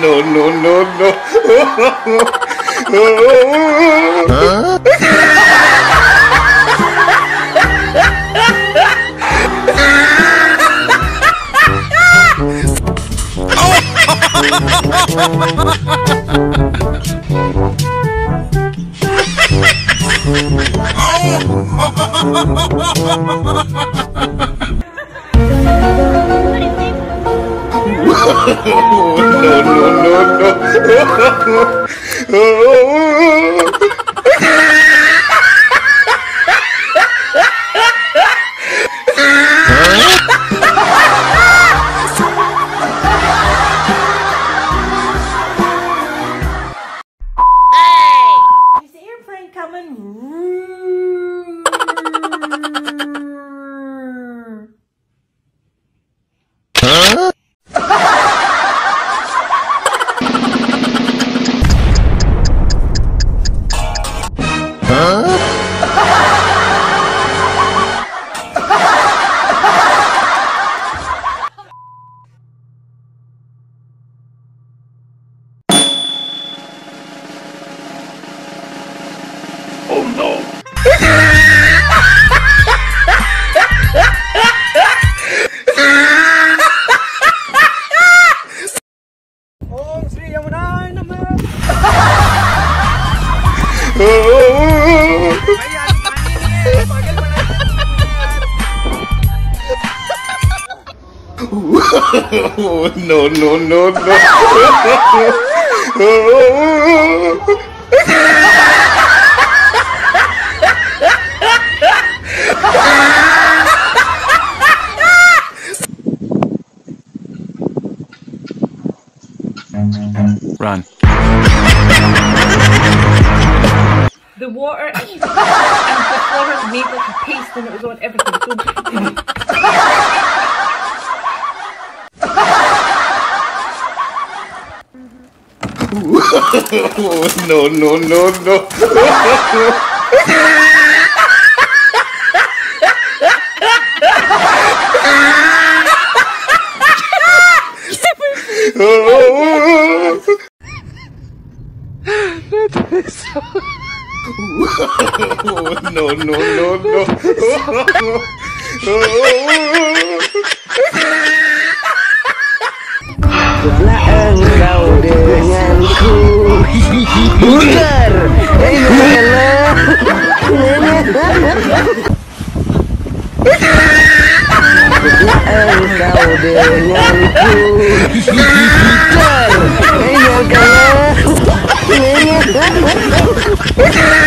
no, no, no, no. no, no, no, no. Is the airplane coming? Oh no! Om Sri Yamunai Namah! oh, no, no, no, no. Run. The water and the water made like a paste and it was on everything. So no, no, no, no. no, no, no, no. Lah engkau denganku Bugar engkau denganku Bugar Ah!